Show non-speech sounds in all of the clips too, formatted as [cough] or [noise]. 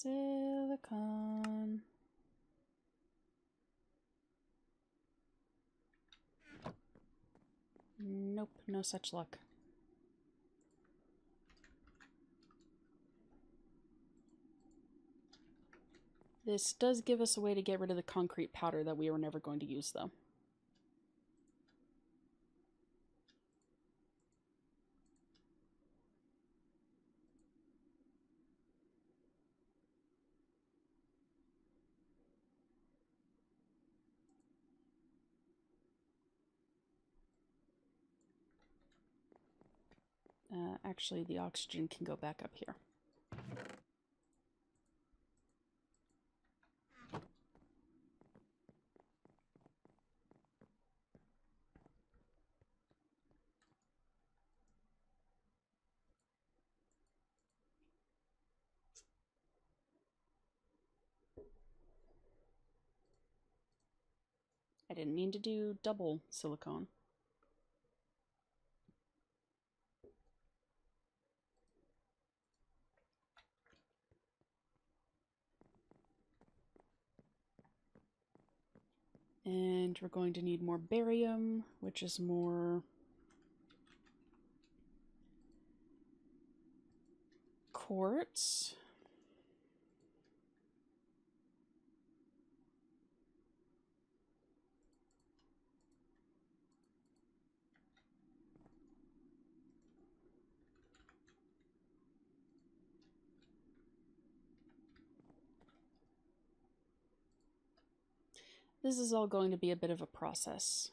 Silicon. Nope, no such luck. This does give us a way to get rid of the concrete powder that we were never going to use, though. Uh, actually, the oxygen can go back up here. I didn't mean to do double silicone. And we're going to need more barium, which is more quartz. This is all going to be a bit of a process.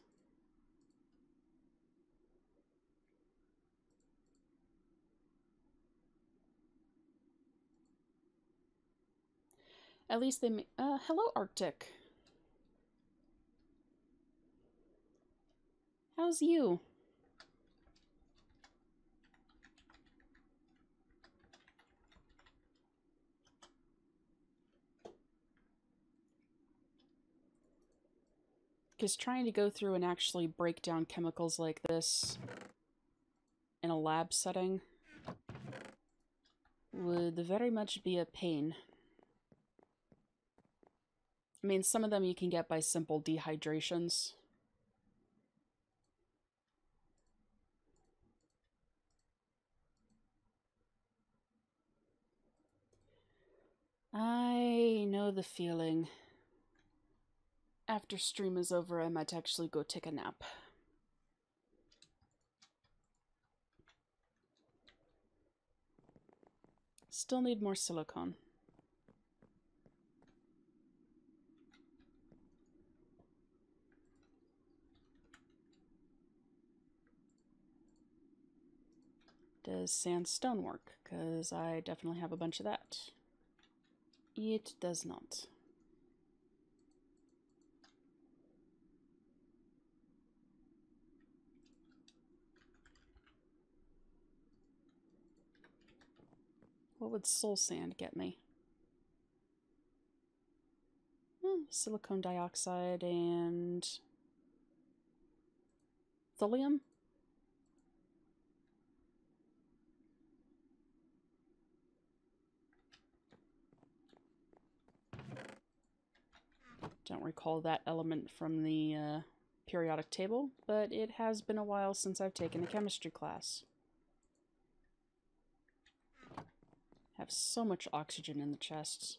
At least they may- uh, hello Arctic. How's you? Because trying to go through and actually break down chemicals like this in a lab setting would very much be a pain. I mean, some of them you can get by simple dehydrations. I know the feeling after stream is over, I might actually go take a nap. Still need more silicone. Does sandstone work? Because I definitely have a bunch of that. It does not. What would soul sand get me? Hmm, silicone dioxide and thulium? Don't recall that element from the uh, periodic table, but it has been a while since I've taken a chemistry class. Have so much oxygen in the chests.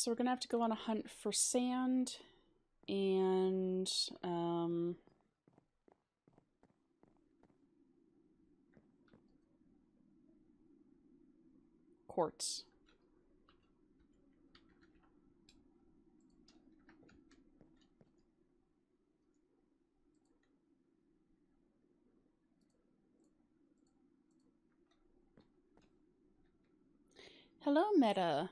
So we're going to have to go on a hunt for sand and um, quartz. Hello, Meta.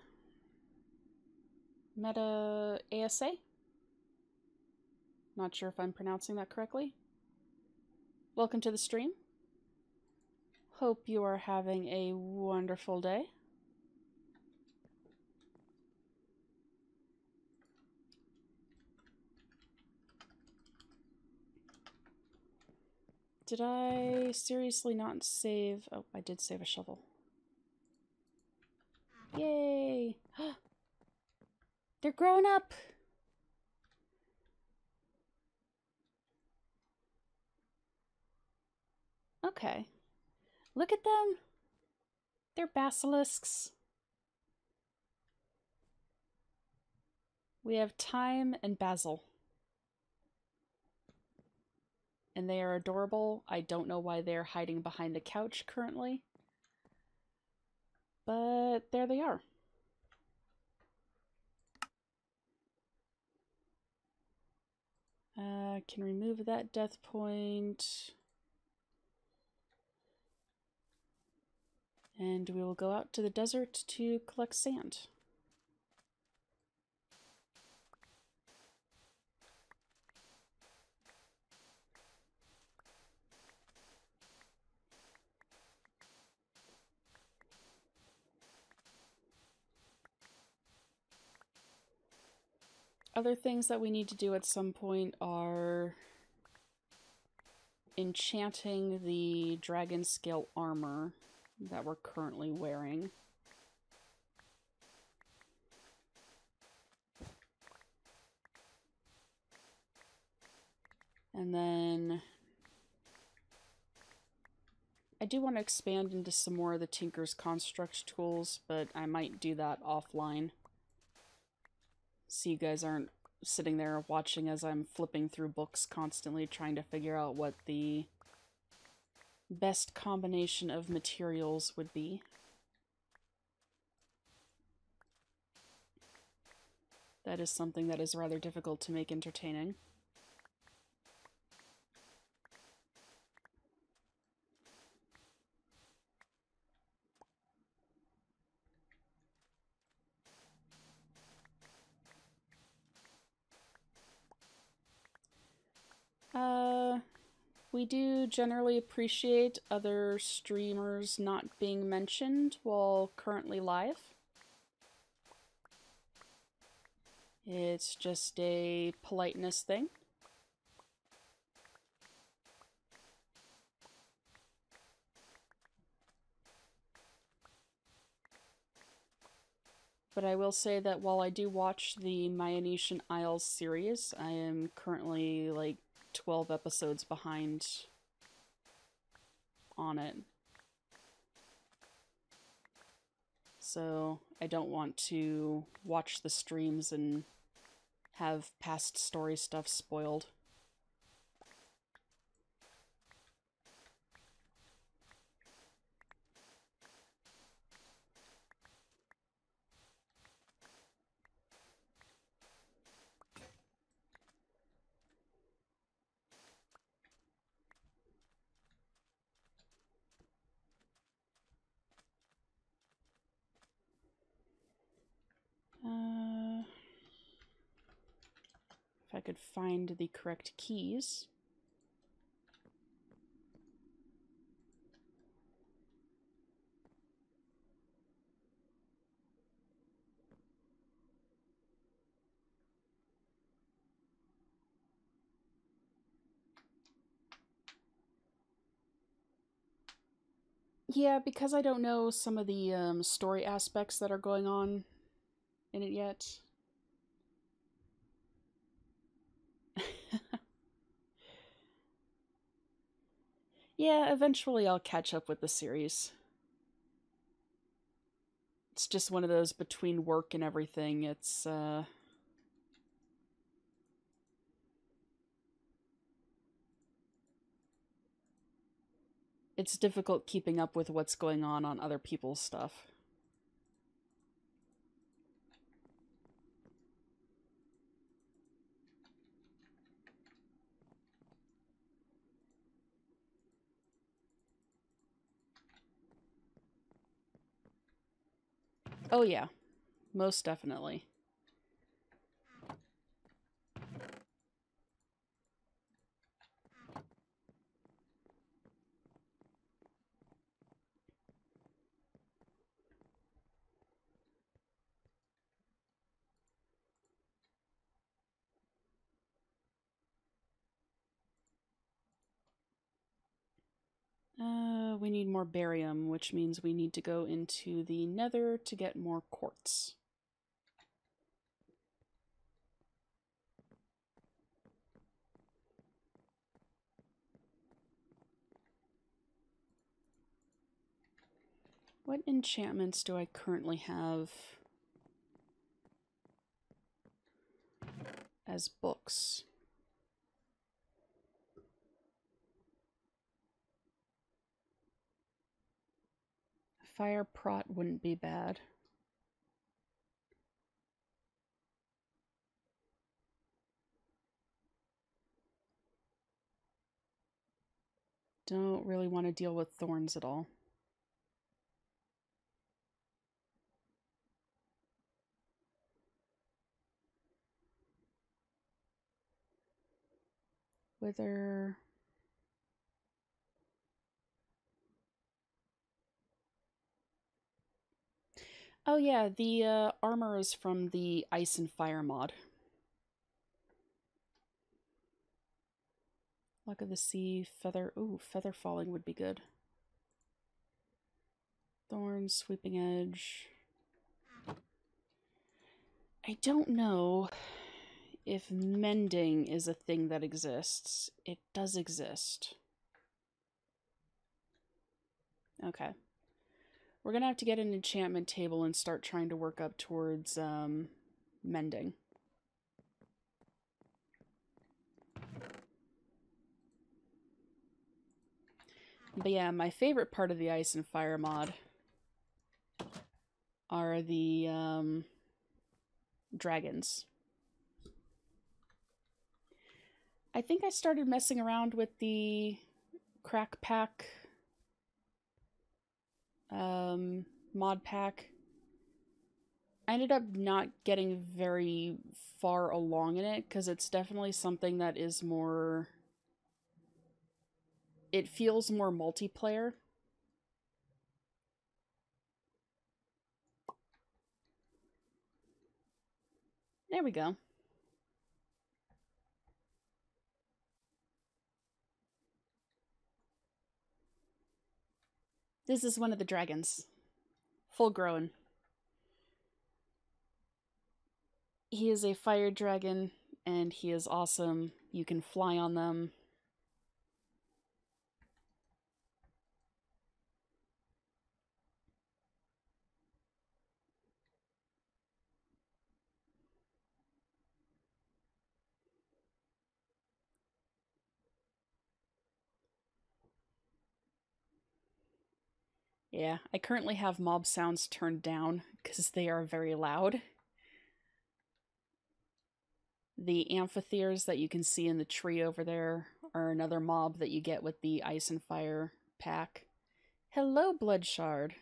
Meta ASA? Not sure if I'm pronouncing that correctly. Welcome to the stream. Hope you are having a wonderful day. Did I seriously not save? Oh, I did save a shovel. Yay! [gasps] They're grown up! Okay. Look at them. They're basilisks. We have Thyme and Basil. And they are adorable. I don't know why they're hiding behind the couch currently. But there they are. Uh, can remove that death point. And we will go out to the desert to collect sand. Other things that we need to do at some point are enchanting the dragon scale armor that we're currently wearing. And then I do want to expand into some more of the Tinker's Construct tools, but I might do that offline so you guys aren't sitting there watching as I'm flipping through books constantly trying to figure out what the best combination of materials would be. That is something that is rather difficult to make entertaining. Uh, we do generally appreciate other streamers not being mentioned while currently live. It's just a politeness thing. But I will say that while I do watch the Myonesian Isles series, I am currently like 12 episodes behind on it. So I don't want to watch the streams and have past story stuff spoiled. Could find the correct keys. Yeah, because I don't know some of the um, story aspects that are going on in it yet. Yeah, eventually I'll catch up with the series. It's just one of those between work and everything. It's, uh. It's difficult keeping up with what's going on on other people's stuff. Oh, yeah. Most definitely. We need more barium, which means we need to go into the nether to get more quartz. What enchantments do I currently have as books? Fire prot wouldn't be bad. Don't really want to deal with thorns at all. Wither. Oh yeah, the uh, armor is from the Ice and Fire mod. Luck of the Sea, Feather... Ooh, Feather Falling would be good. Thorn, Sweeping Edge... I don't know if mending is a thing that exists. It does exist. Okay. We're going to have to get an enchantment table and start trying to work up towards um, mending. But yeah, my favorite part of the Ice and Fire mod are the um, dragons. I think I started messing around with the crack pack um, mod pack. I ended up not getting very far along in it because it's definitely something that is more. It feels more multiplayer. There we go. This is one of the dragons. Full grown. He is a fire dragon, and he is awesome. You can fly on them. Yeah, I currently have mob sounds turned down because they are very loud. The amphitheres that you can see in the tree over there are another mob that you get with the Ice and Fire pack. Hello, Bloodshard.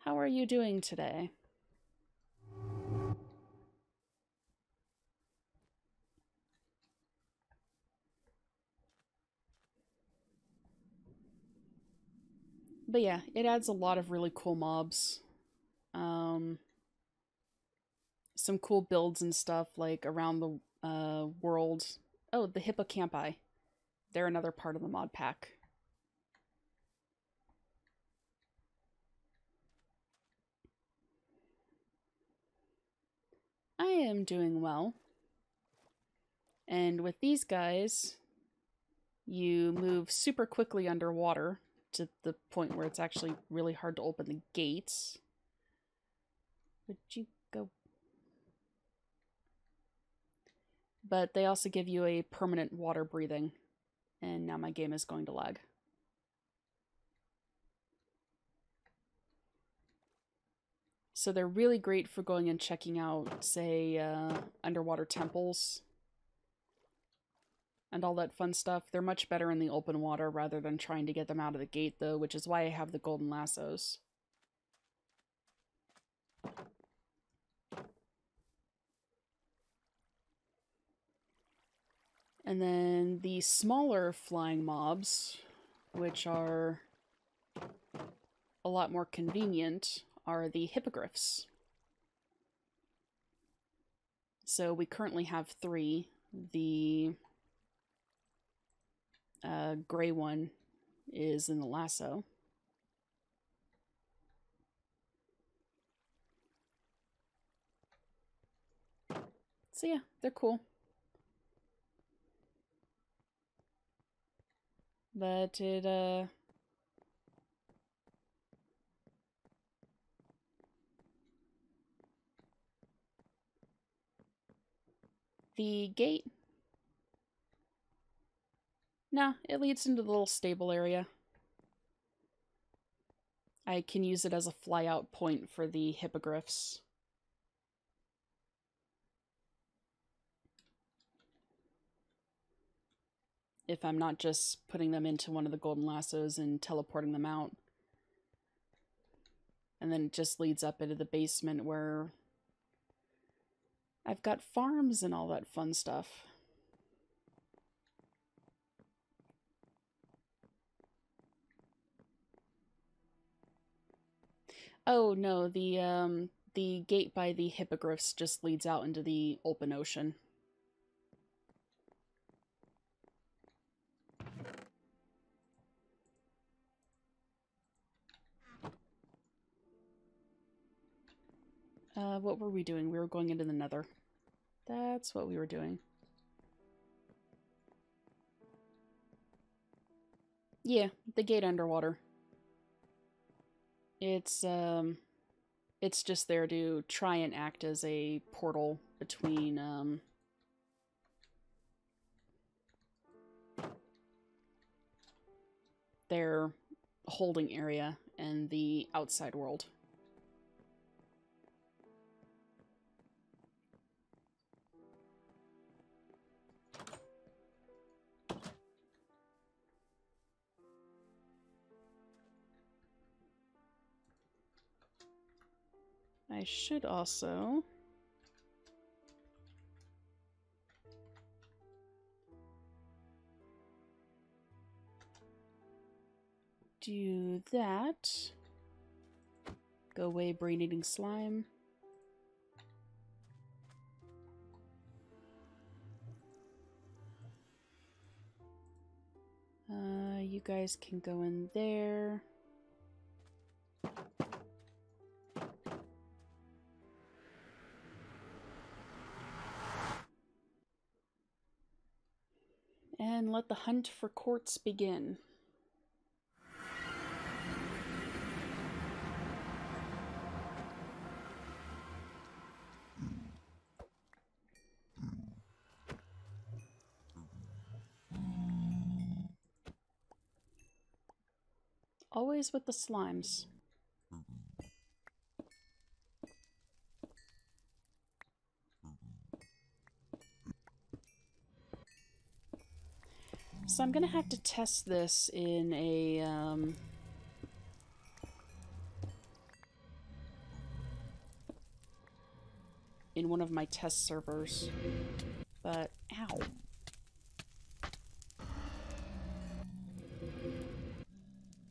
How are you doing today? But yeah, it adds a lot of really cool mobs. Um, some cool builds and stuff like around the uh, world. Oh, the hippocampi. They're another part of the mod pack. I am doing well. And with these guys, you move super quickly underwater to the point where it's actually really hard to open the gates. Would you go? But they also give you a permanent water breathing. And now my game is going to lag. So they're really great for going and checking out, say, uh, underwater temples and all that fun stuff. They're much better in the open water rather than trying to get them out of the gate, though, which is why I have the golden lassos. And then the smaller flying mobs, which are a lot more convenient, are the hippogriffs. So we currently have three. The uh, gray one is in the lasso. So yeah, they're cool. But it, uh... The gate Nah, it leads into the little stable area. I can use it as a flyout point for the hippogriffs. If I'm not just putting them into one of the golden lassos and teleporting them out. And then it just leads up into the basement where I've got farms and all that fun stuff. Oh no, the um the gate by the hippogriffs just leads out into the open ocean. Uh, what were we doing? We were going into the nether. That's what we were doing. Yeah, the gate underwater. It's um it's just there to try and act as a portal between um their holding area and the outside world. I should also... do that. Go away, brain-eating slime. Uh, you guys can go in there. And let the hunt for quartz begin. Always with the slimes. So I'm going to have to test this in a... Um, in one of my test servers. But, ow.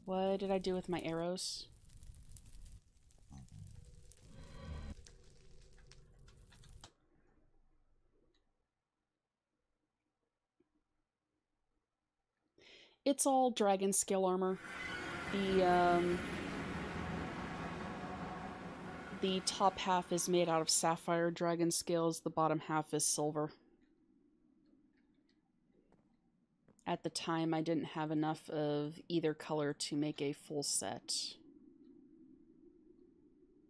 What did I do with my arrows? It's all dragon scale armor. The um, the top half is made out of sapphire dragon scales. The bottom half is silver. At the time, I didn't have enough of either color to make a full set.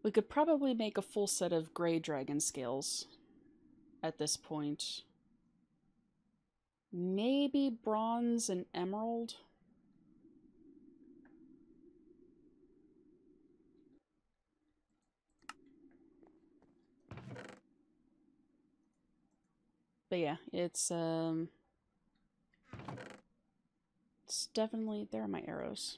We could probably make a full set of gray dragon scales at this point. Maybe bronze and emerald. But yeah, it's um it's definitely there are my arrows.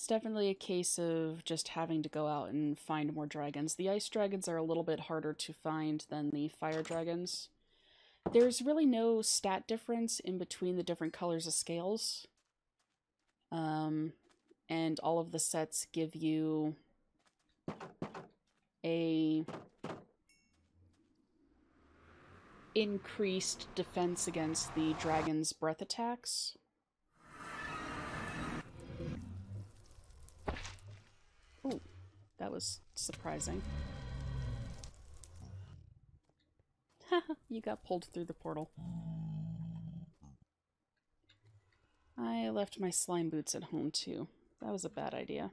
It's definitely a case of just having to go out and find more dragons. The ice dragons are a little bit harder to find than the fire dragons. There's really no stat difference in between the different colors of scales. Um, and all of the sets give you a increased defense against the dragon's breath attacks. That was surprising. [laughs] you got pulled through the portal. I left my slime boots at home too. That was a bad idea.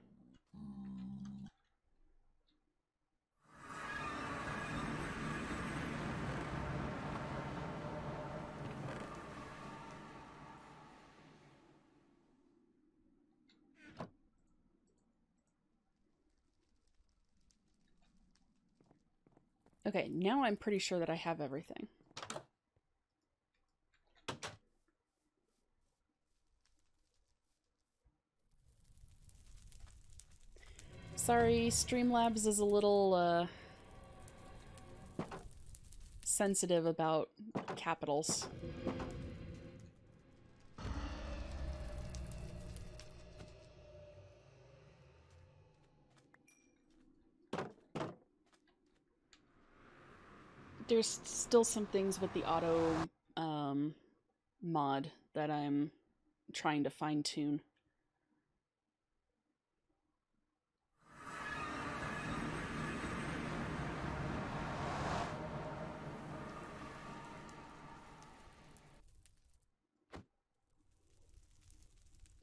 Okay, now I'm pretty sure that I have everything. Sorry, Streamlabs is a little uh, sensitive about capitals. There's still some things with the auto um, mod that I'm trying to fine tune.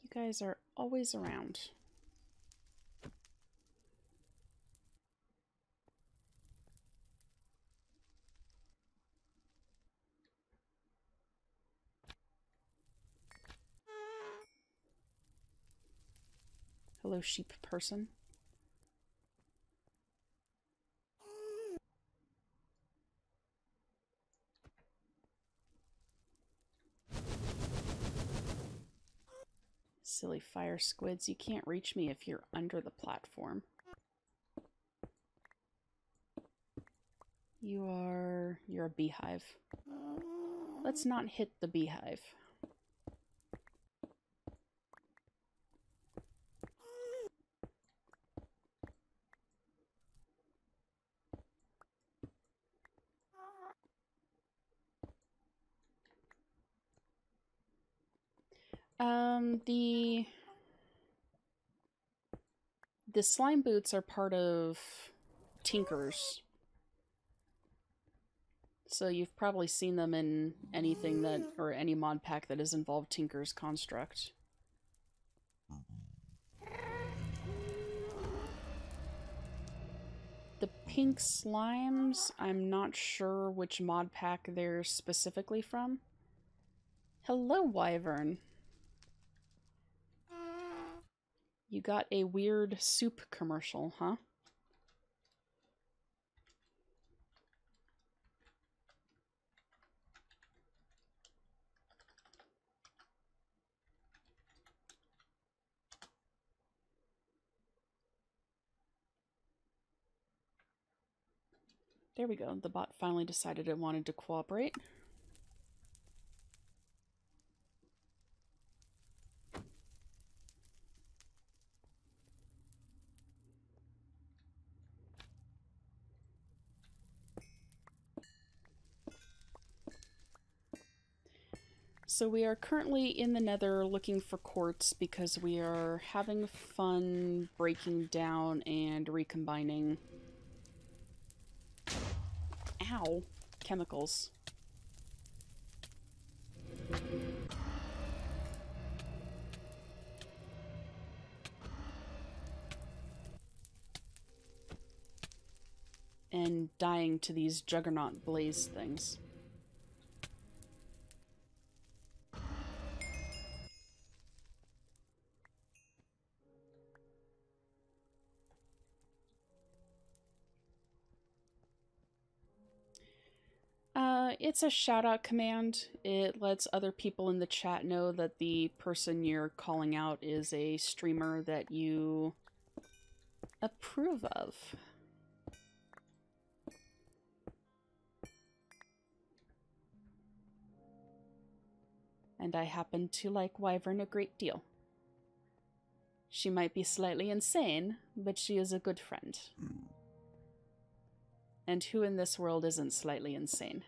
You guys are always around. Hello, sheep person. Silly fire squids, you can't reach me if you're under the platform. You are... you're a beehive. Let's not hit the beehive. Um, the the slime boots are part of Tinkers. So you've probably seen them in anything that or any mod pack that has involved Tinker's construct. The pink slimes, I'm not sure which mod pack they're specifically from. Hello, Wyvern. You got a weird soup commercial, huh? There we go. The bot finally decided it wanted to cooperate. So we are currently in the nether looking for quartz because we are having fun breaking down and recombining ow chemicals. And dying to these juggernaut blaze things. It's a shout out command. It lets other people in the chat know that the person you're calling out is a streamer that you approve of. And I happen to like Wyvern a great deal. She might be slightly insane, but she is a good friend. Hmm. And who in this world isn't slightly insane?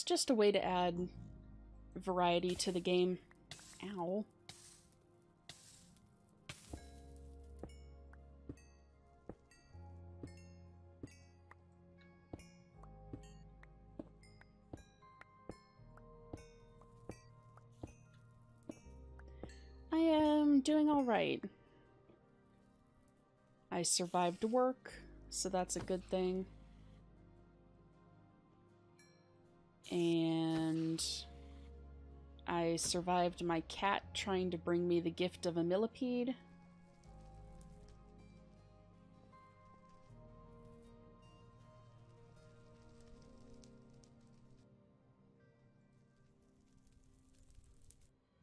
It's just a way to add variety to the game. Ow. I am doing alright. I survived work, so that's a good thing. And I survived my cat trying to bring me the gift of a millipede.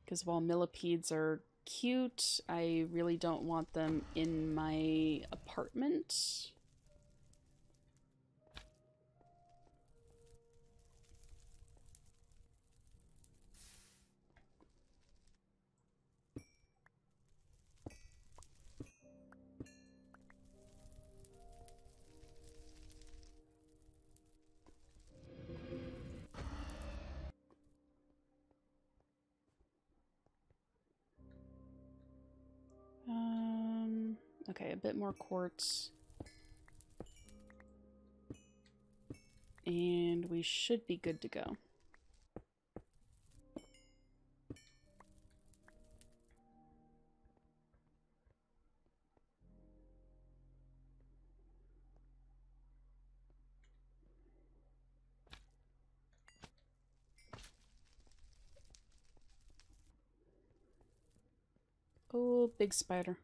Because while millipedes are cute, I really don't want them in my apartment. More quartz. And we should be good to go. Oh, big spider.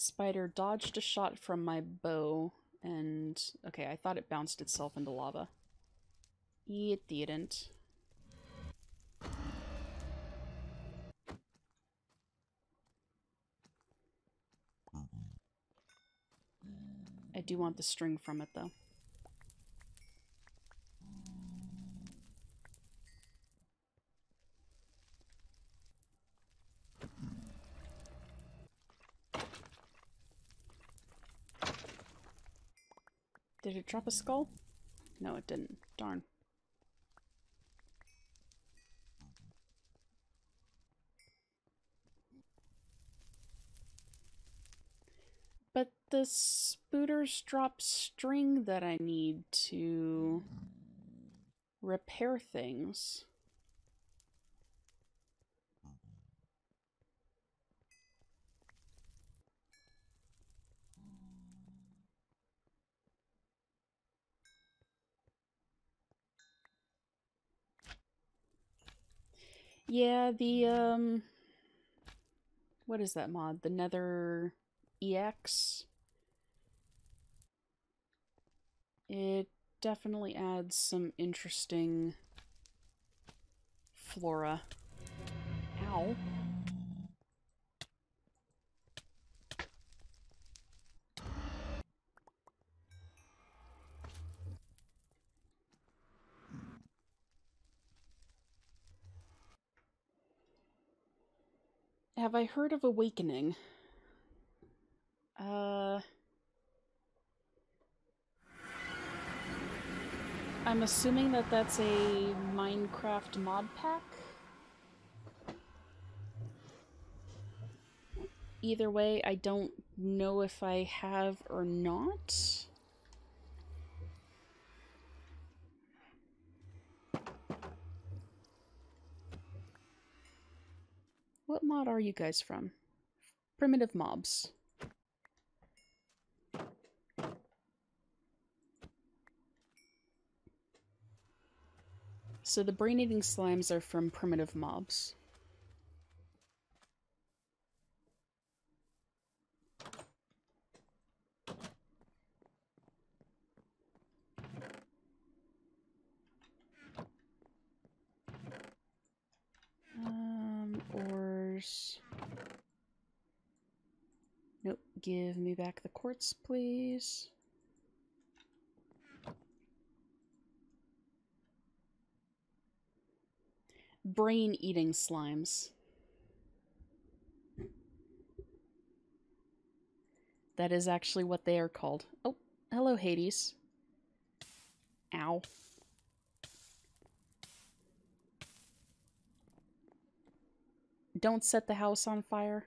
Spider dodged a shot from my bow, and... Okay, I thought it bounced itself into lava. It didn't. I do want the string from it, though. Did it drop a skull? No, it didn't. Darn. But the spooters drop string that I need to repair things. Yeah, the, um... What is that mod? The Nether EX? It definitely adds some interesting flora. Ow. Have I heard of Awakening? Uh... I'm assuming that that's a Minecraft mod pack? Either way, I don't know if I have or not. What mod are you guys from? Primitive mobs. So the brain-eating slimes are from primitive mobs. Nope, give me back the quartz, please. Brain-eating slimes. That is actually what they are called. Oh, hello, Hades. Ow. Don't set the house on fire.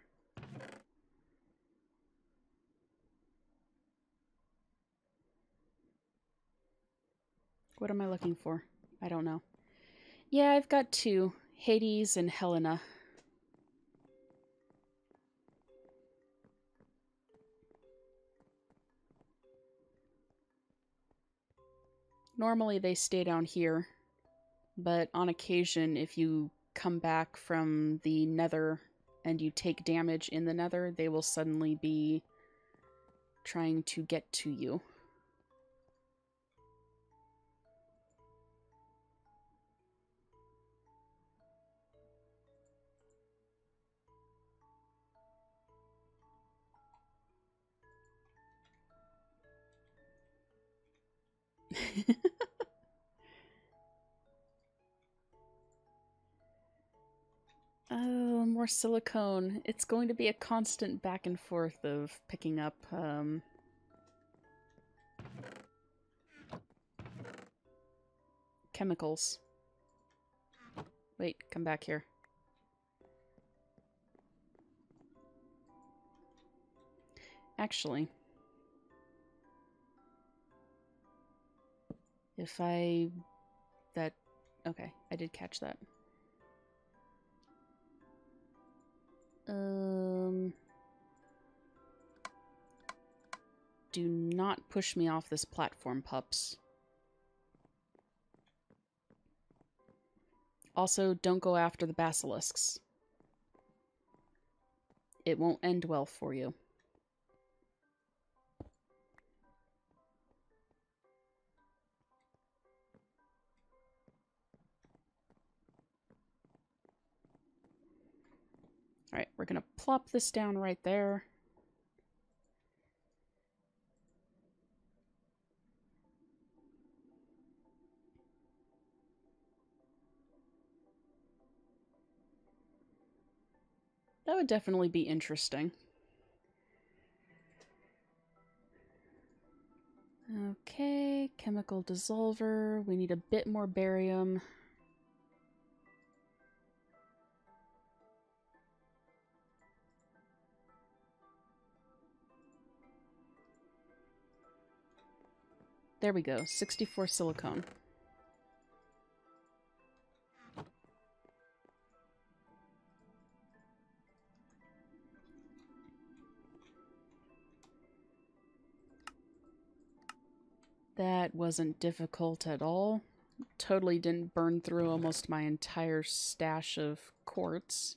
What am I looking for? I don't know. Yeah, I've got two. Hades and Helena. Normally they stay down here, but on occasion, if you come back from the nether and you take damage in the nether, they will suddenly be trying to get to you. [laughs] oh, more silicone. It's going to be a constant back and forth of picking up um, chemicals. Wait, come back here. Actually, If I... That... Okay, I did catch that. Um... Do not push me off this platform, pups. Also, don't go after the basilisks. It won't end well for you. Alright, we're going to plop this down right there. That would definitely be interesting. Okay, chemical dissolver. We need a bit more barium. There we go, 64 silicone. That wasn't difficult at all. Totally didn't burn through almost my entire stash of quartz.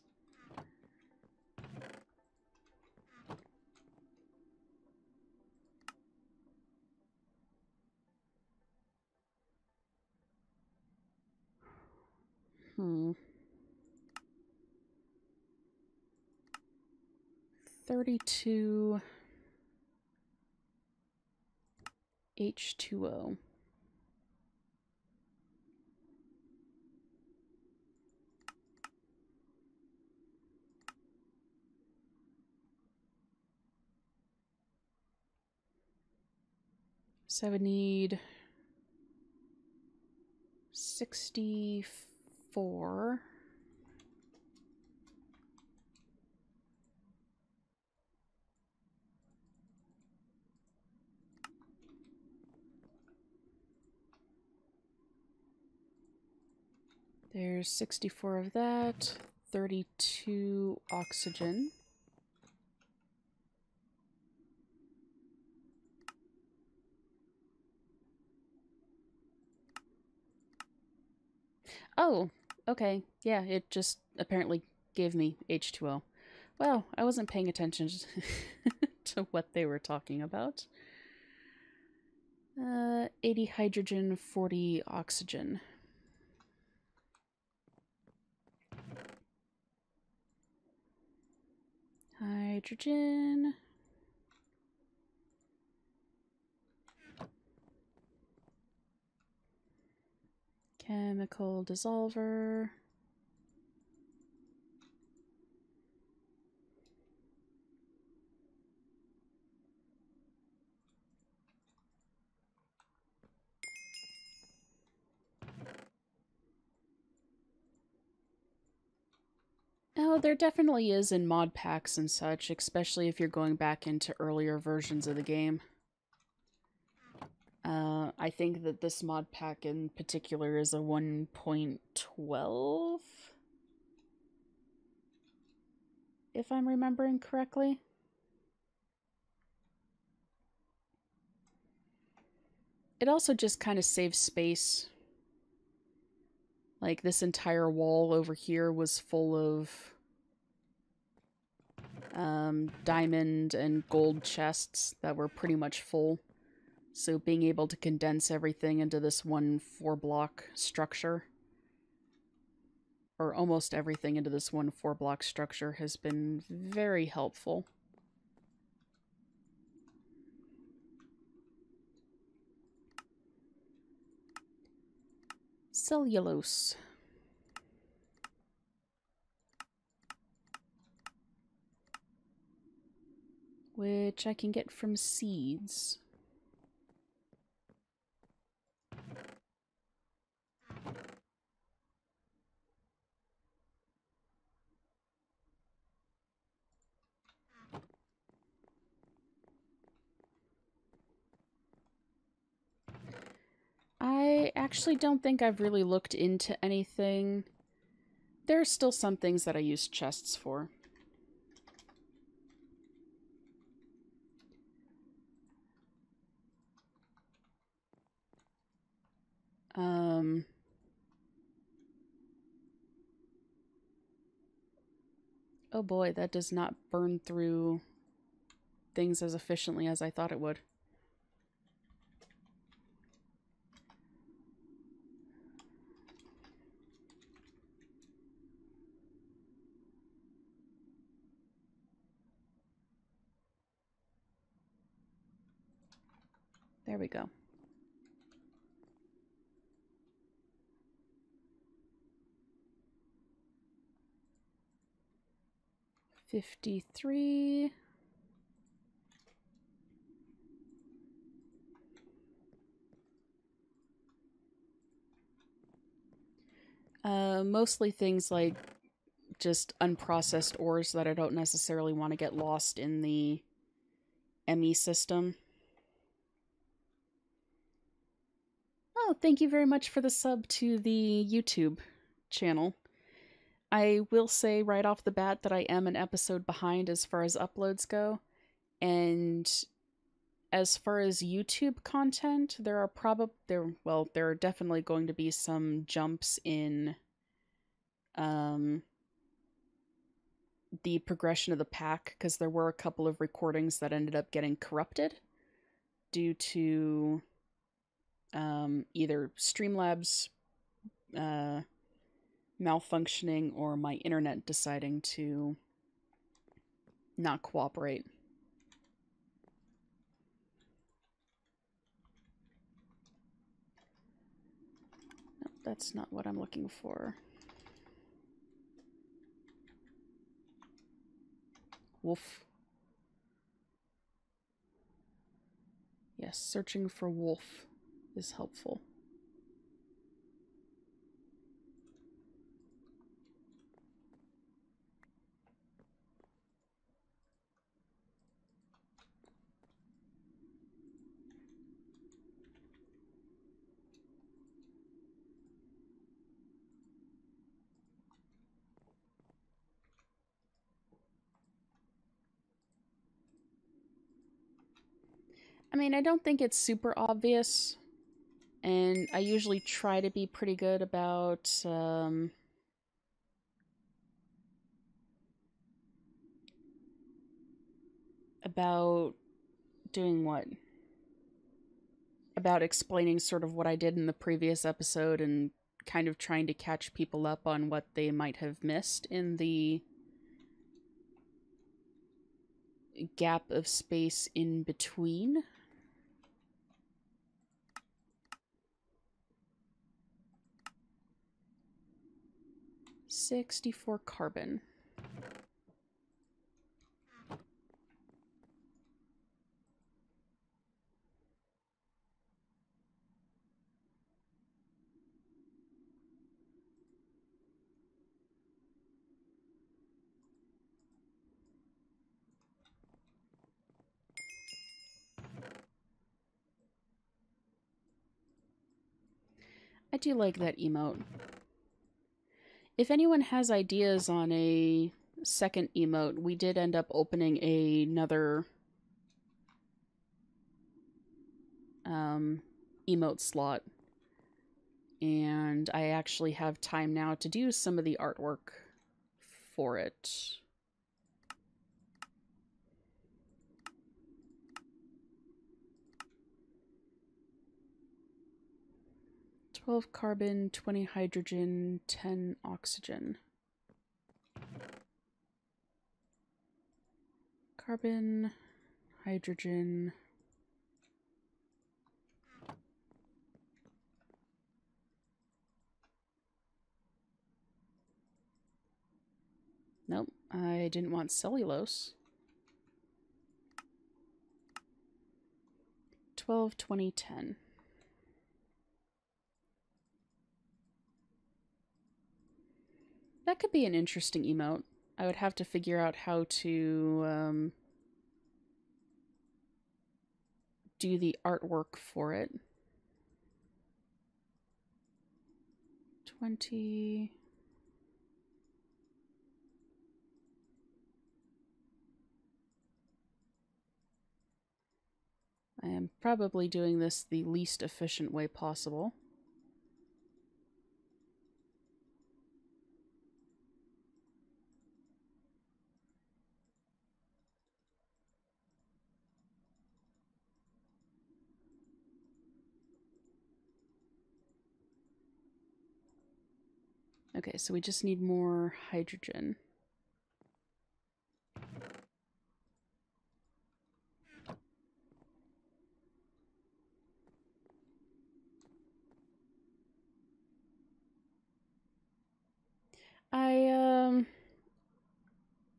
Hmm. 32 H2O. So I would need 64 four. There's 64 of that, 32 oxygen. Oh, Okay, yeah, it just apparently gave me H2O. Well, I wasn't paying attention [laughs] to what they were talking about. Uh, 80 hydrogen, 40 oxygen. Hydrogen. Chemical dissolver. Oh, there definitely is in mod packs and such, especially if you're going back into earlier versions of the game. Uh, I think that this mod pack in particular is a 1.12? If I'm remembering correctly. It also just kind of saves space. Like, this entire wall over here was full of um, diamond and gold chests that were pretty much full. So being able to condense everything into this one four block structure, or almost everything into this one four block structure, has been very helpful. Cellulose. Which I can get from seeds. I actually don't think I've really looked into anything. There are still some things that I use chests for. Um... Oh boy, that does not burn through things as efficiently as I thought it would. There we go. Fifty-three. Uh, mostly things like just unprocessed ores that I don't necessarily want to get lost in the ME system. Oh, thank you very much for the sub to the YouTube channel. I will say right off the bat that I am an episode behind as far as uploads go. And as far as YouTube content, there are probably there well, there are definitely going to be some jumps in um the progression of the pack because there were a couple of recordings that ended up getting corrupted due to um, either Streamlabs uh, malfunctioning or my internet deciding to not cooperate. No, that's not what I'm looking for. Wolf. Yes, searching for wolf is helpful. I mean, I don't think it's super obvious, and I usually try to be pretty good about um, about doing what about explaining sort of what I did in the previous episode and kind of trying to catch people up on what they might have missed in the gap of space in between. 64 carbon. I do like that emote. If anyone has ideas on a second emote, we did end up opening another um, emote slot. And I actually have time now to do some of the artwork for it. Twelve carbon, twenty hydrogen, ten oxygen. Carbon, hydrogen, Nope, I didn't want cellulose. 12, 20, 10. That could be an interesting emote. I would have to figure out how to um, do the artwork for it. 20... I am probably doing this the least efficient way possible. Okay, so we just need more hydrogen. I um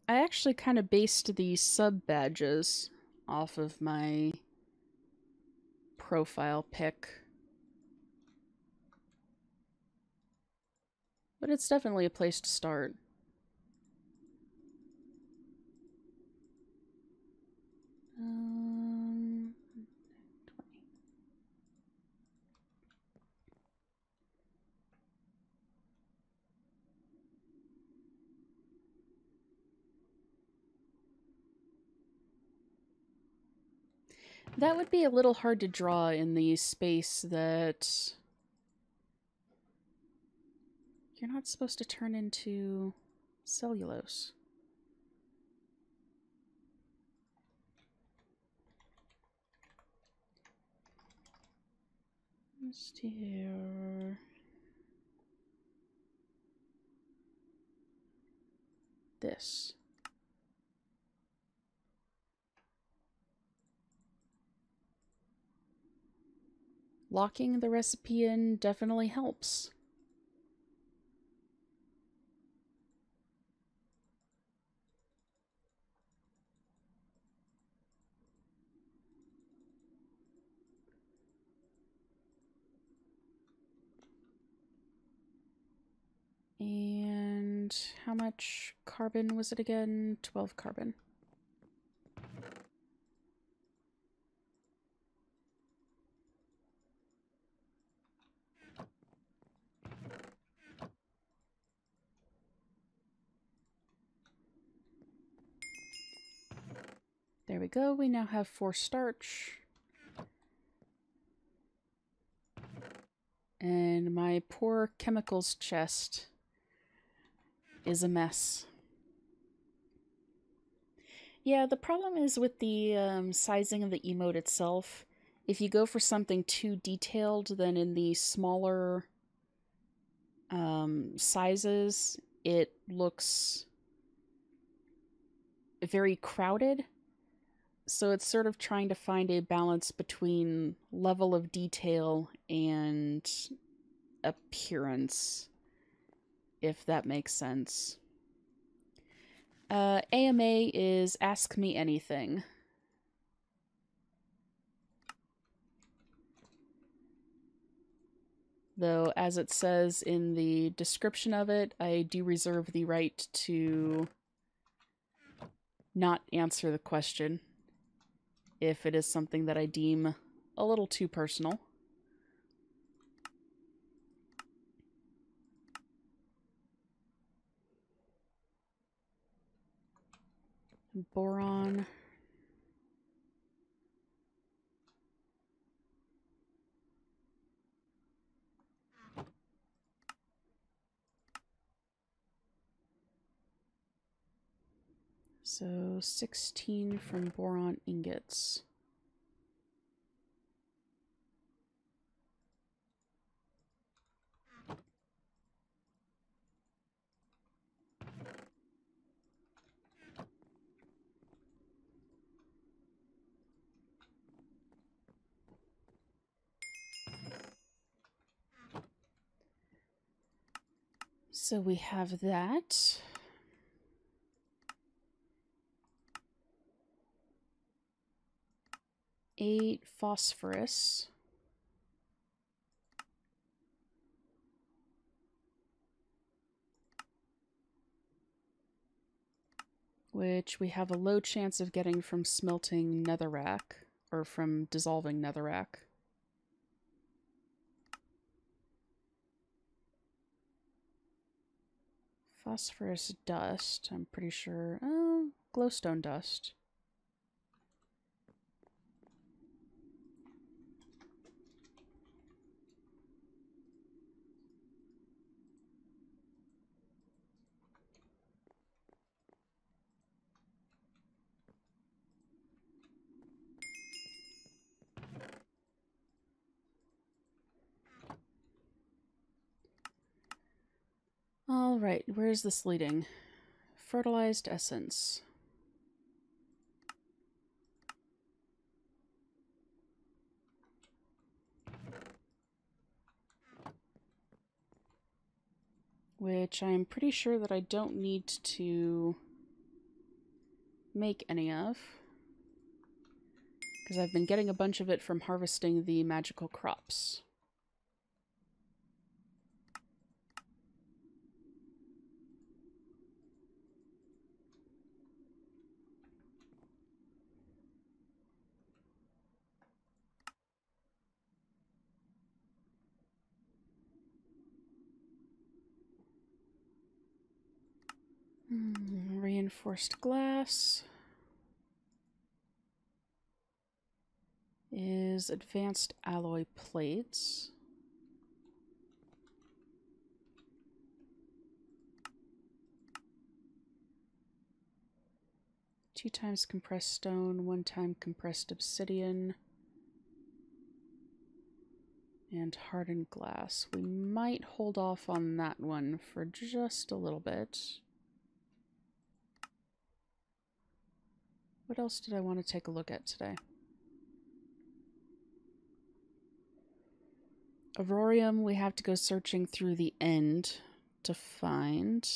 I actually kind of based the sub badges off of my profile pic. But it's definitely a place to start. Um, That would be a little hard to draw in the space that you're not supposed to turn into cellulose. Just here. This. locking the recipe in definitely helps. And how much carbon was it again? 12 carbon. There we go. We now have four starch. And my poor chemicals chest is a mess. Yeah, the problem is with the um, sizing of the emote itself. If you go for something too detailed, then in the smaller um, sizes, it looks very crowded so it's sort of trying to find a balance between level of detail and appearance, if that makes sense. Uh, AMA is Ask Me Anything. Though, as it says in the description of it, I do reserve the right to not answer the question if it is something that I deem a little too personal. Boron. So 16 from boron ingots. So we have that. Eight phosphorus. Which we have a low chance of getting from smelting netherrack, or from dissolving netherrack. Phosphorus dust, I'm pretty sure. Oh, glowstone dust. Where is this leading? Fertilized essence. Which I'm pretty sure that I don't need to make any of. Because I've been getting a bunch of it from harvesting the magical crops. Mm, reinforced glass is advanced alloy plates. Two times compressed stone, one time compressed obsidian, and hardened glass. We might hold off on that one for just a little bit. What else did I want to take a look at today? Aurorium, we have to go searching through the end to find.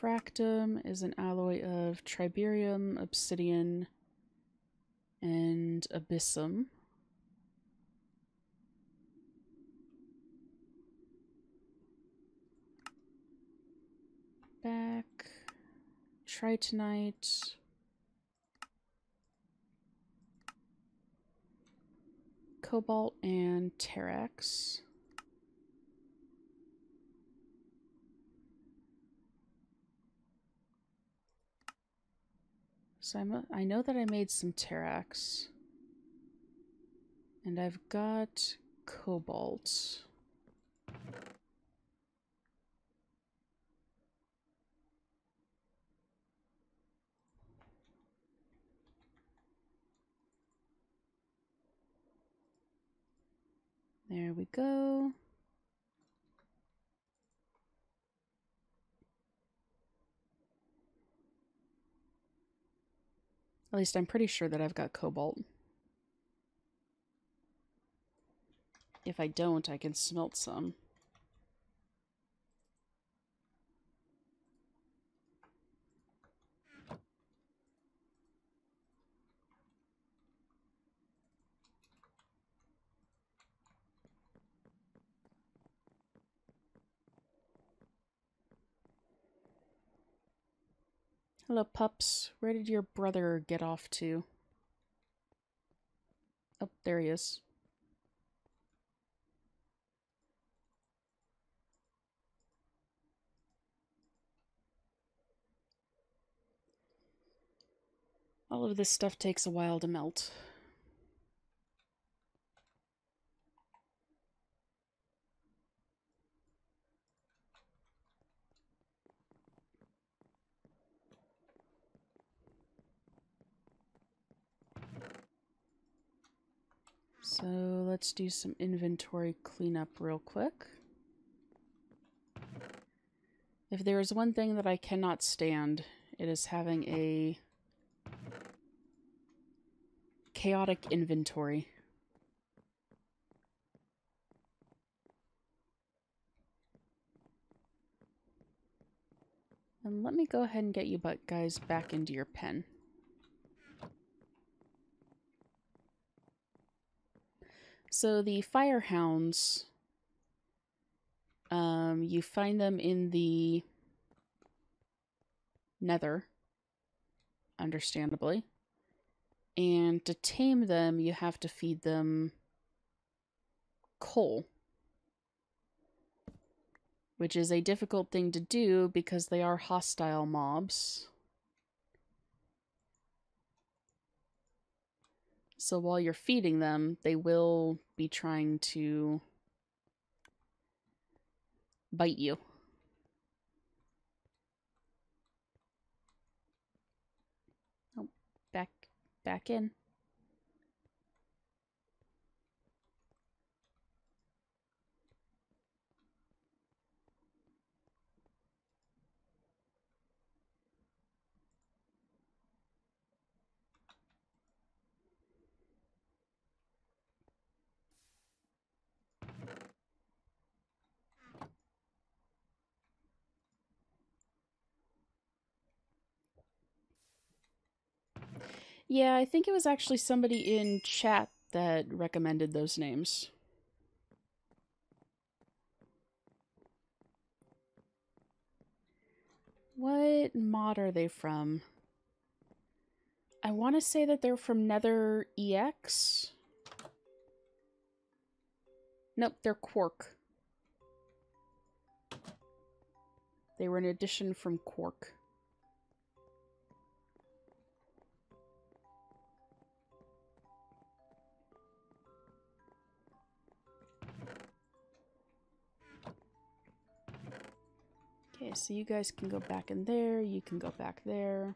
Fractum is an alloy of triberium, obsidian, and abyssum. Back. Tritonite. Cobalt and Terrax. So I'm I know that I made some Terrax. And I've got Cobalt. There we go. At least I'm pretty sure that I've got cobalt. If I don't, I can smelt some. Hello, pups. Where did your brother get off to? Oh, there he is. All of this stuff takes a while to melt. So let's do some inventory cleanup real quick. If there is one thing that I cannot stand, it is having a chaotic inventory. And let me go ahead and get you guys back into your pen. So the firehounds, um, you find them in the nether, understandably. And to tame them, you have to feed them coal. Which is a difficult thing to do because they are hostile mobs. So while you're feeding them, they will be trying to bite you. Oh, back back in. Yeah, I think it was actually somebody in chat that recommended those names. What mod are they from? I want to say that they're from Nether EX. Nope, they're Quark. They were an addition from Quark. Okay, so you guys can go back in there, you can go back there.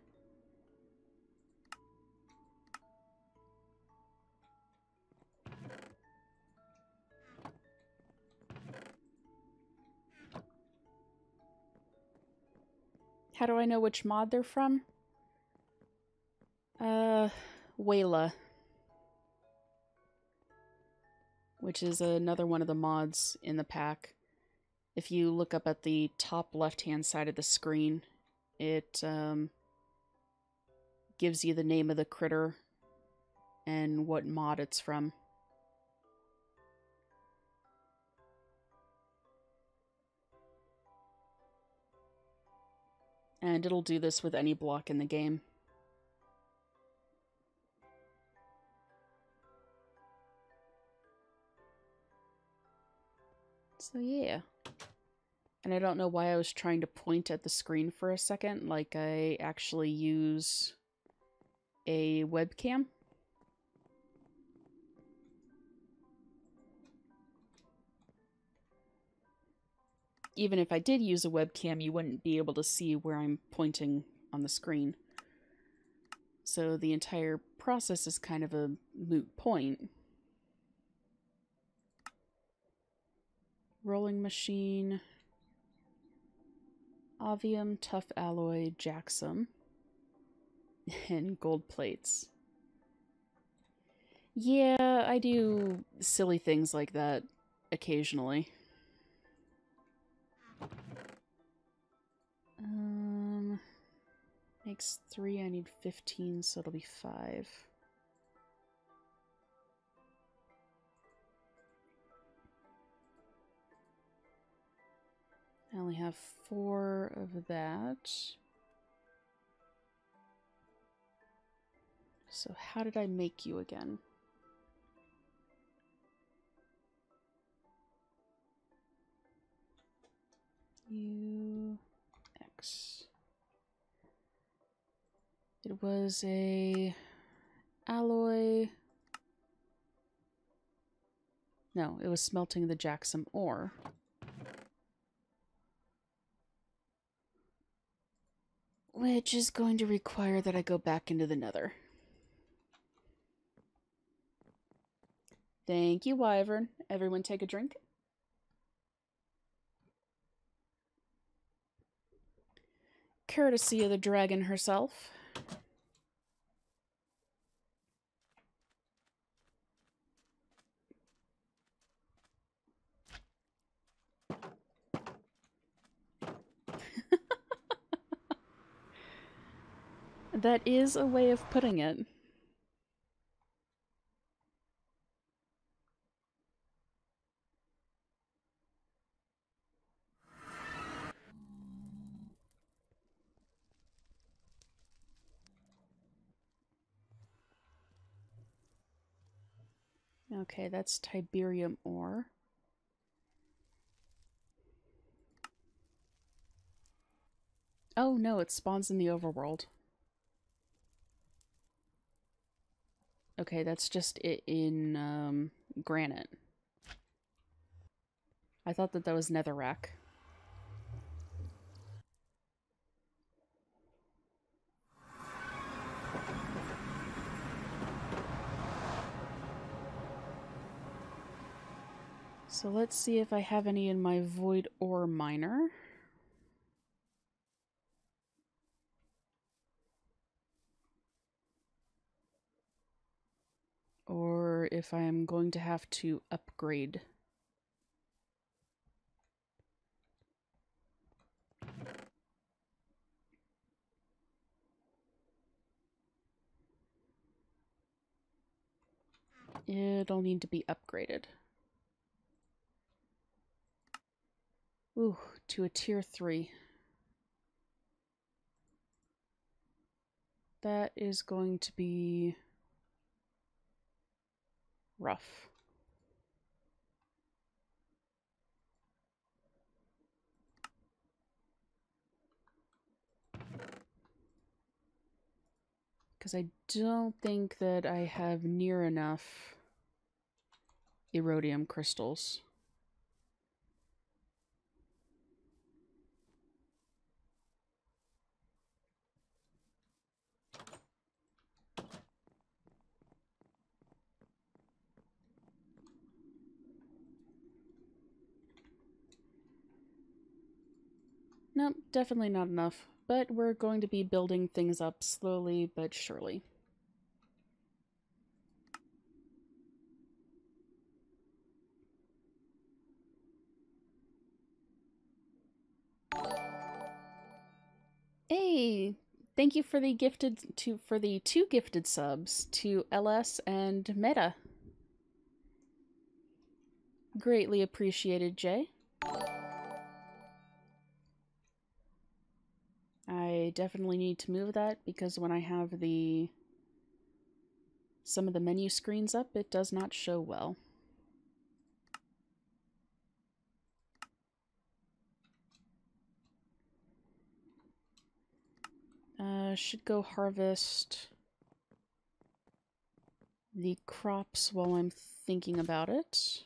How do I know which mod they're from? Uh, Wayla. Which is another one of the mods in the pack. If you look up at the top left-hand side of the screen, it um, gives you the name of the critter and what mod it's from. And it'll do this with any block in the game. So yeah. And I don't know why I was trying to point at the screen for a second, like I actually use a webcam. even if I did use a webcam, you wouldn't be able to see where I'm pointing on the screen. So the entire process is kind of a moot point. Rolling machine, Ovium, Tough Alloy, Jauxum, [laughs] and gold plates. Yeah, I do silly things like that occasionally. Um, makes three. I need 15, so it'll be five. I only have four of that. So how did I make you again? U X. It was a alloy. No, it was smelting the Jauxum ore. Which is going to require that I go back into the nether. Thank you, Wyvern. Everyone take a drink. Courtesy of the dragon herself. That is a way of putting it. Okay, that's Tiberium ore. Oh no, it spawns in the overworld. Okay, that's just it in um, granite. I thought that that was netherrack. So let's see if I have any in my void ore miner. Or if I am going to have to upgrade. It'll need to be upgraded. Ooh, to a tier 3. That is going to be rough. Because I don't think that I have near enough erodium crystals. Nope, definitely not enough. But we're going to be building things up slowly but surely. Hey, thank you for the gifted to for the two gifted subs to LS and Meta. Greatly appreciated, Jay. I definitely need to move that because when I have the some of the menu screens up, it does not show well. Uh, should go harvest the crops while I'm thinking about it.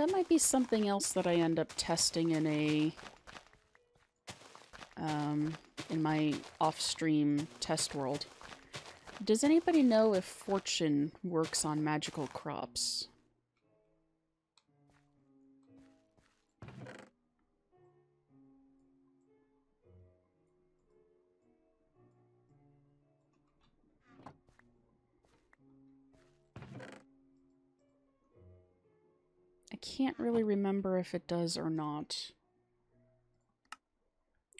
That might be something else that I end up testing in a um, in my off-stream test world. Does anybody know if fortune works on magical crops? can't really remember if it does or not.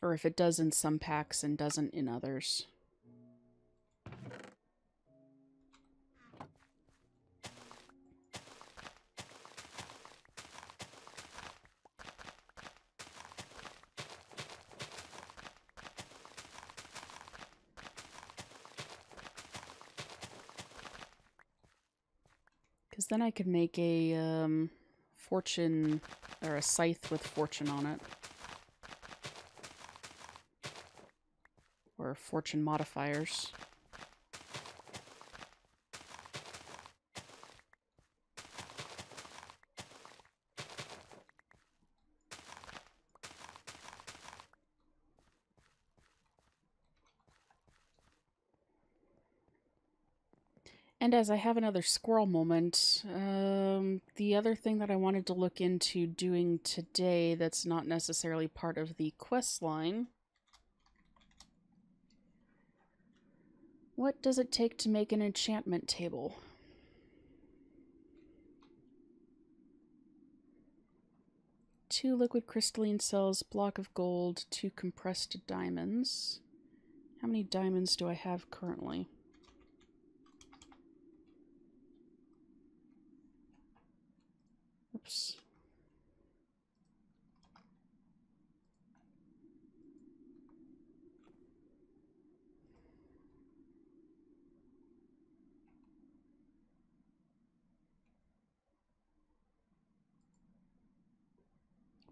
Or if it does in some packs and doesn't in others. Because then I could make a um, fortune or a scythe with fortune on it. Or fortune modifiers. And as I have another squirrel moment, um, the other thing that I wanted to look into doing today that's not necessarily part of the quest line. What does it take to make an enchantment table? Two liquid crystalline cells, block of gold, two compressed diamonds. How many diamonds do I have currently? Oops.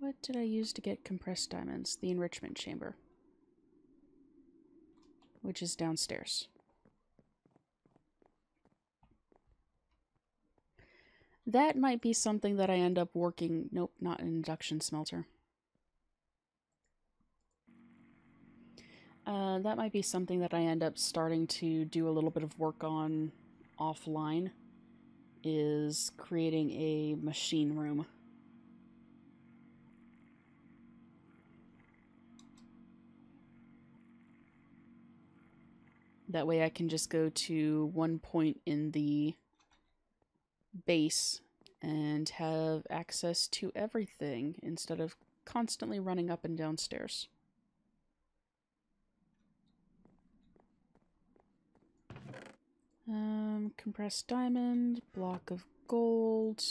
What did I use to get compressed diamonds? The enrichment chamber. Which is downstairs. That might be something that I end up working. Nope, not an induction smelter. Uh, that might be something that I end up starting to do a little bit of work on offline. Is creating a machine room. That way I can just go to one point in the base and have access to everything instead of constantly running up and down stairs. Um, compressed diamond, block of gold.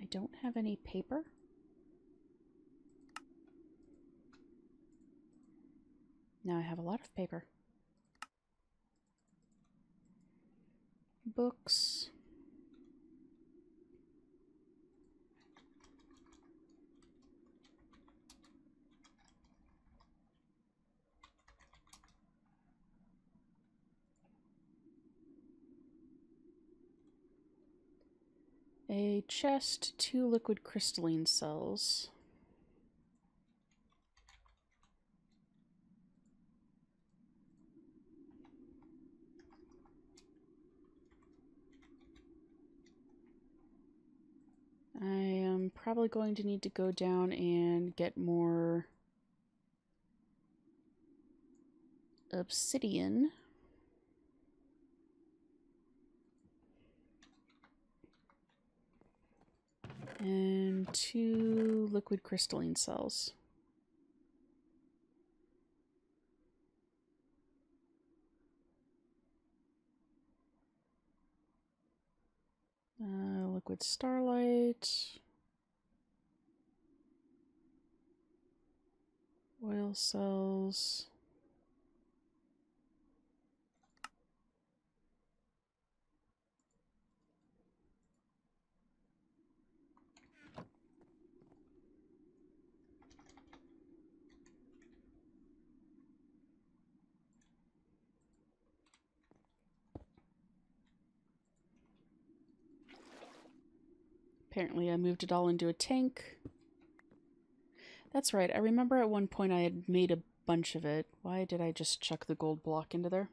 I don't have any paper. Now I have a lot of paper. Books. A chest, two liquid crystalline cells. I am probably going to need to go down and get more obsidian. And two liquid crystalline cells. Uh, liquid starlight. Oil cells. Apparently I moved it all into a tank. That's right, I remember at one point I had made a bunch of it. Why did I just chuck the gold block into there?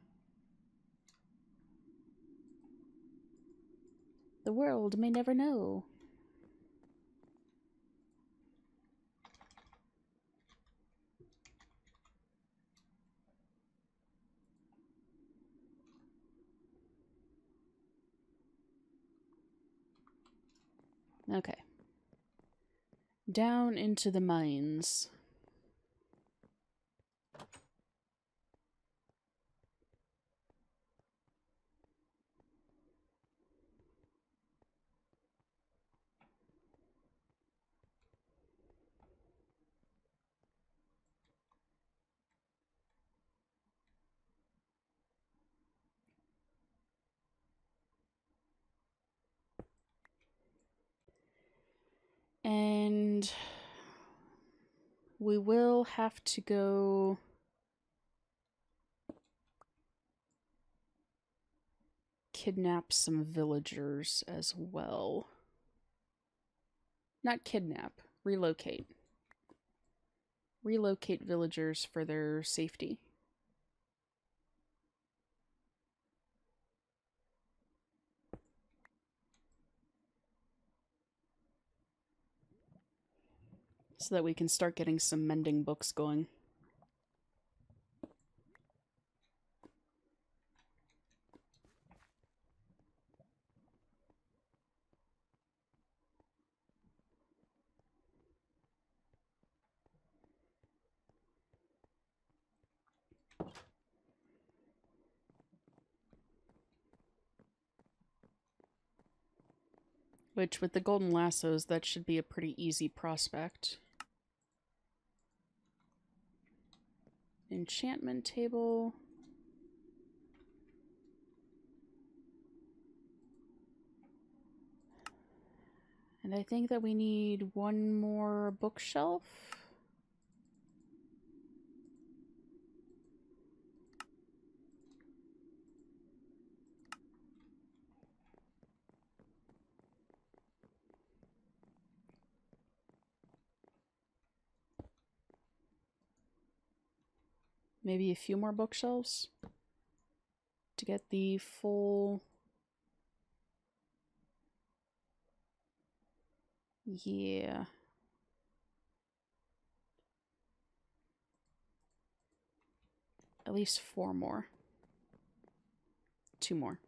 The world may never know. Okay. Down into the mines. And we will have to go kidnap some villagers as well. Not kidnap, relocate. Relocate villagers for their safety. So that we can start getting some mending books going. Which, with the golden lassos, that should be a pretty easy prospect. Enchantment table. And I think that we need one more bookshelf. Maybe a few more bookshelves to get the full yeah. At least four more. Two more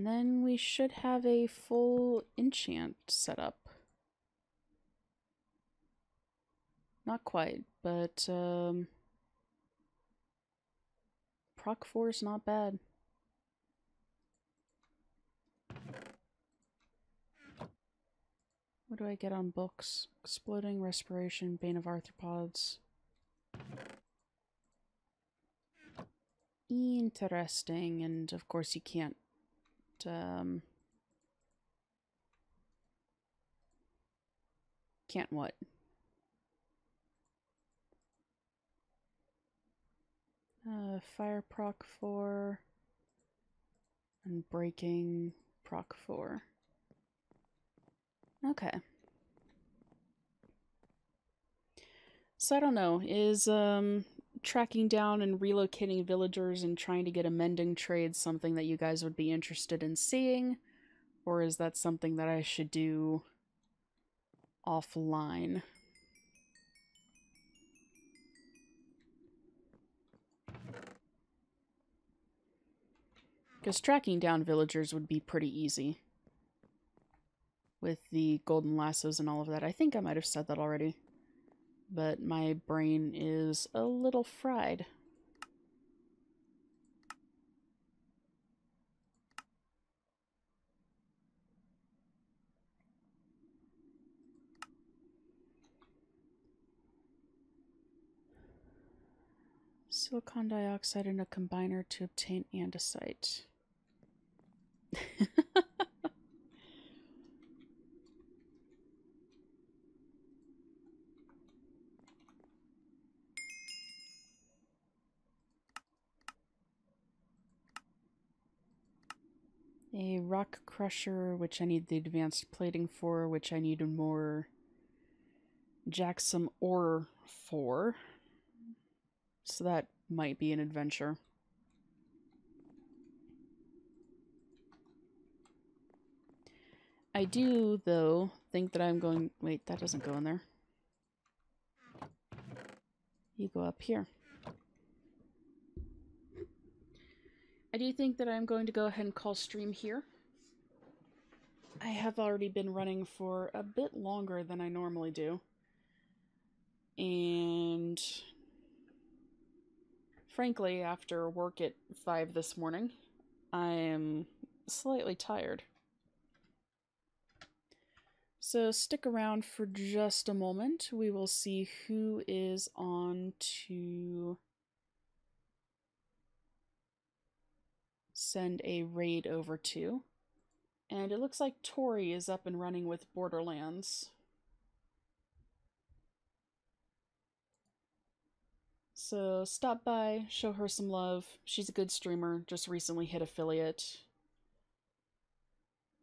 And then we should have a full enchant set up. Not quite, but um, Proc 4 is not bad. What do I get on books? Exploding Respiration, Bane of Arthropods. Interesting, and of course you can't um can't what? Uh, fire proc 4 and breaking proc 4. Okay. So I don't know, is um tracking down and relocating villagers and trying to get a mending trade something that you guys would be interested in seeing? Or is that something that I should do offline? Because tracking down villagers would be pretty easy. With the golden lassos and all of that. I think I might have said that already but my brain is a little fried. Silicon dioxide in a combiner to obtain andesite. [laughs] A rock crusher, which I need the advanced plating for, which I need more Jauxum ore for. So that might be an adventure. I do, though, think that I'm going... Wait, that doesn't go in there. You go up here. I do think that I'm going to go ahead and call stream here. I have already been running for a bit longer than I normally do. And frankly, after work at 5 this morning, I am slightly tired. So stick around for just a moment. We will see who is on to send a raid over to. And it looks like Tori is up and running with Borderlands. So stop by, show her some love. She's a good streamer, just recently hit affiliate.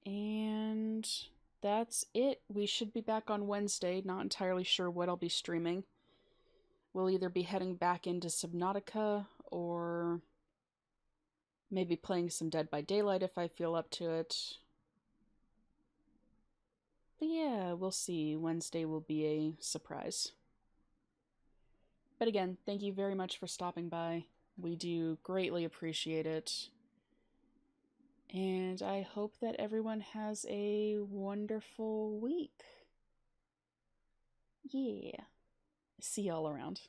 And that's it. We should be back on Wednesday. Not entirely sure what I'll be streaming. We'll either be heading back into Subnautica or maybe playing some Dead by Daylight if I feel up to it. But yeah, we'll see. Wednesday will be a surprise. But again, thank you very much for stopping by. We do greatly appreciate it. And I hope that everyone has a wonderful week. Yeah. See y'all around.